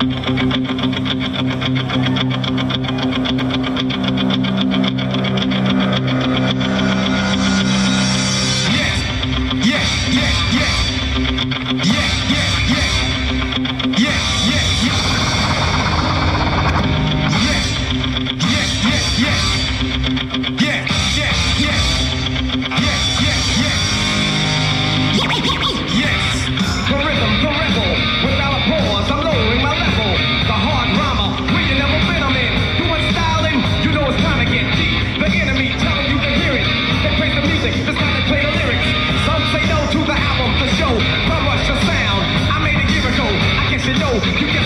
You get